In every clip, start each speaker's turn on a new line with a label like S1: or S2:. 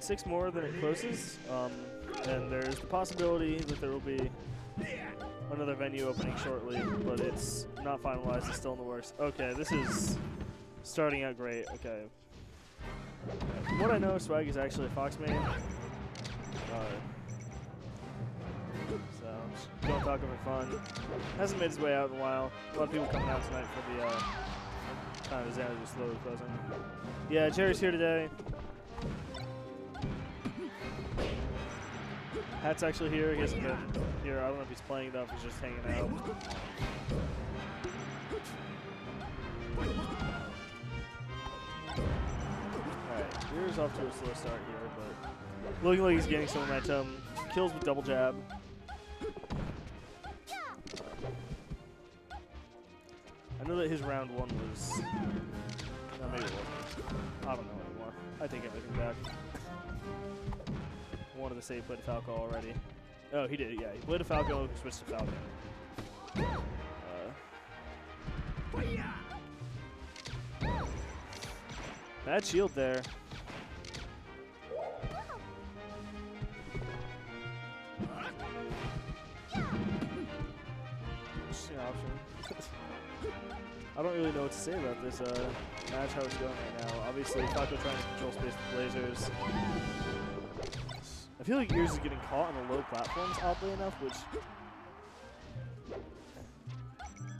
S1: six more than it closes, um, and there's the possibility that there will be another venue opening shortly, but it's not finalized. It's still in the works. Okay, this is starting out great. Okay. From what I know, Swag is actually a Fox main. Uh, so, going talking for fun. Hasn't made his way out in a while. A lot of people coming out tonight for the uh, kind of slowly closing. Yeah, Jerry's here today. Hat's actually here. He hasn't been here. I don't know if he's playing though, if he's just hanging out. Alright, Ears off to a slow start here, but looking like he's getting some momentum. Kills with double jab. I know that his round one was. No, maybe it wasn't. I don't know anymore. I take everything back. Wanted to say he played a Falco already. Oh, he did. Yeah, he played a Falco, switched to Falco. Uh, bad shield there. Interesting option. I don't really know what to say about this uh, match, how it's going right now. Obviously, Falco trying to control space with lasers. I feel like Ears is getting caught on the low platforms, oddly enough, which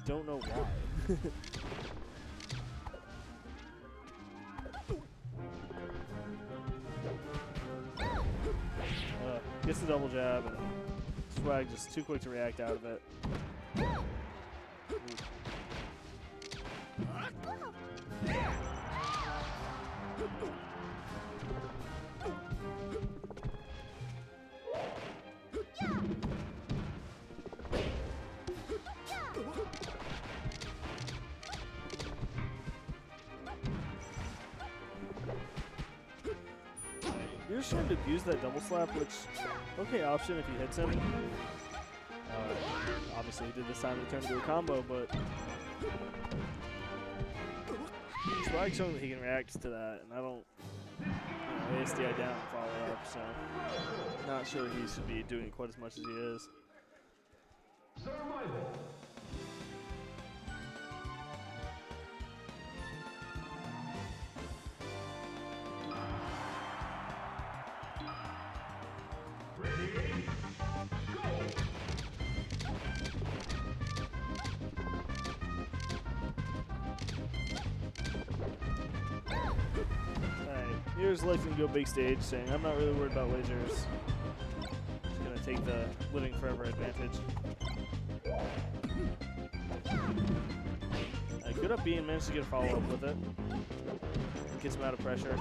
S1: don't know why. uh, gets the double jab, and Swag just too quick to react out of it. You're to abuse that double slap, which, okay option if he hits him. Uh, obviously he did this time to turn into a combo, but Swag showing that he can react to that, and I don't, you know, ASDI down and follow up, so not sure he should be doing quite as much as he is. Alright, here's Life and Go big stage saying, I'm not really worried about lasers. Just gonna take the living forever advantage. Uh, good up B and managed to get a follow up with it. Gets him out of pressure.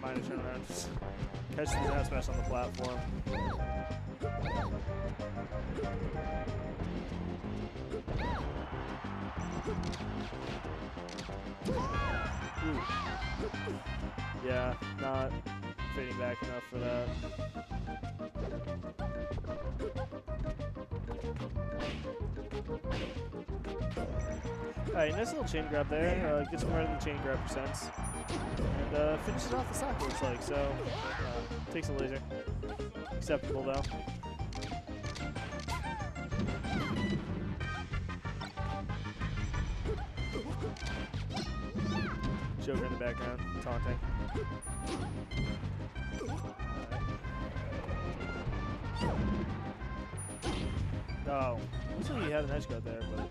S1: Minor turnaround. Catches the down smash on the platform. Yeah, not fading back enough for that. Alright, nice little chain grab there. Uh, gets him right in the chain grab percents. And uh, finishes off the stock, looks like. So, uh, takes a laser. Acceptable, though. Joker in the background, taunting. Oh, looks like he had an edge guard there, but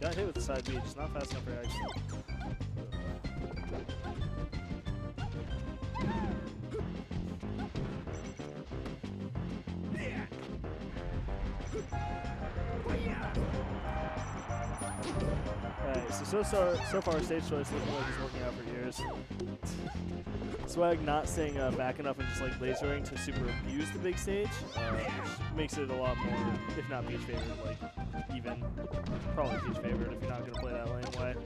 S1: got hit with the side B, just not fast enough reaction. Alright, so so so far stage choice looking like he's working out for Ears. Swag not staying uh, back enough and just like lasering to super abuse the big stage, uh, which makes it a lot more, if not Peach favored, like even, probably Peach favored if you're not going to play that lane way.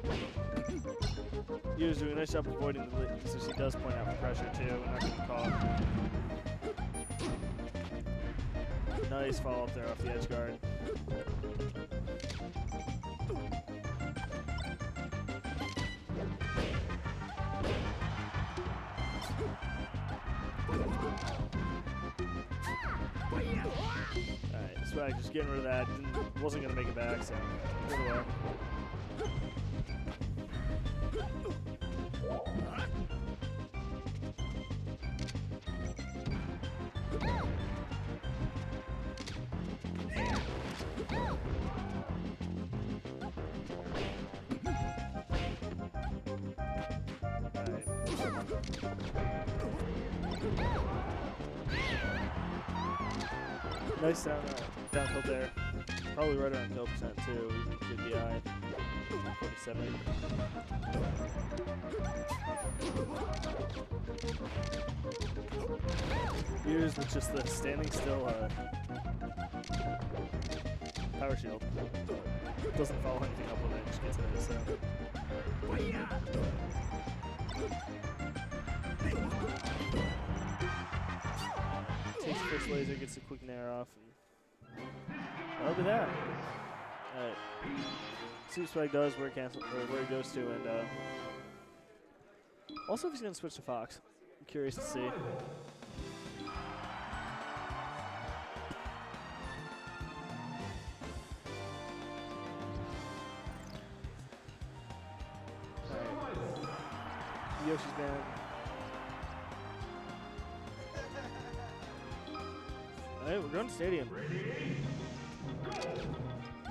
S1: Yu's doing a nice job avoiding the lit, so she does point out the pressure too, and not getting caught. Nice follow up there off the edge guard. Swag just getting rid of that. Didn't, wasn't going to make it back, so away. Nice down, there. Probably right around kill percent too. Even good DI. 47. Ears with just the standing still uh, power shield. Doesn't follow anything up with it, just gets it. So. Takes first laser, gets a quick nair off, that'll be that. Alright. See what Swag does, where it cancel or where goes to, and uh, also if he's gonna switch to Fox. I'm curious to see. Yoshi's banned. Alright, we're going to stadium.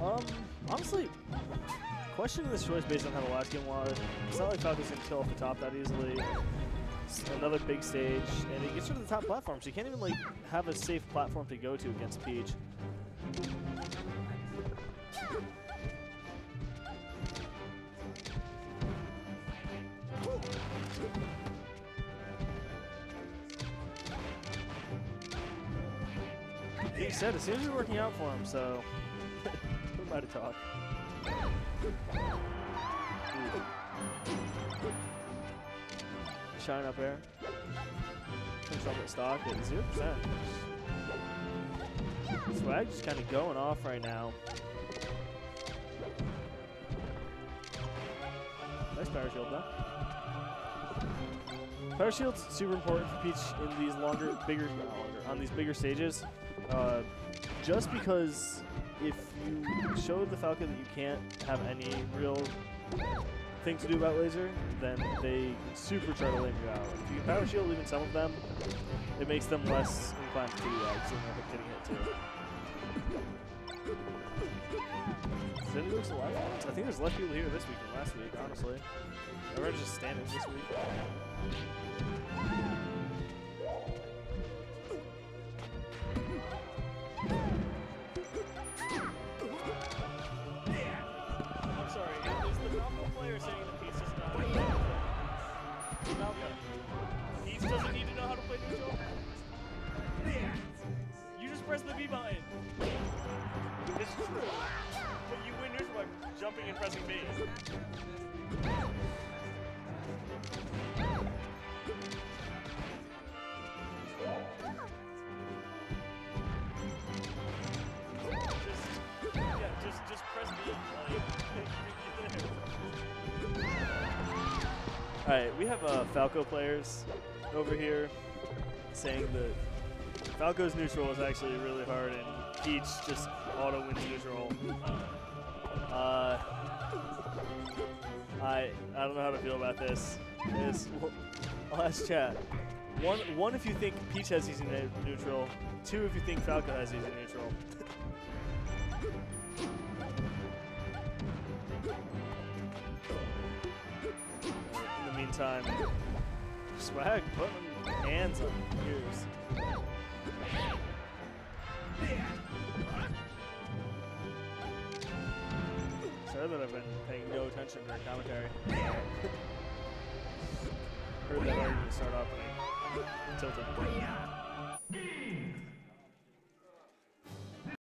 S1: Um, honestly, questioning this choice based on how the last game was. It's not like Falco's gonna kill off the top that easily. It's another big stage, and it gets rid of the top platform, so you can't even like have a safe platform to go to against Peach. He said it seems to be working out for him, so who am I to talk? Shine up air. The stock at zero percent. Swag just kind of going off right now. Nice power shield though. Power shield's super important for Peach in these longer, bigger, longer, on these bigger stages. Uh, just because if you show the Falcon that you can't have any real thing to do about laser, then they super try to lane you out. If you power shield even some of them, it makes them less inclined to do that because they're getting hit too. Zenny looks alive. I think there's less people here this week than last week, honestly. Everyone's just standing this week. Peach doesn't need to know how to play neutral? You just press the B button. It's true. But you win neutral by jumping and pressing B. Alright, we have uh, Falco players over here saying that Falco's neutral is actually really hard and Peach just auto wins neutral. Uh, I I don't know how to feel about this. This I'll ask chat. One one if you think Peach has easy neutral. Two if you think Falco has easy neutral. meantime, swag putting hands on ears. Sorry that I've been paying no attention to during commentary. Heard that argument start opening. Tilted.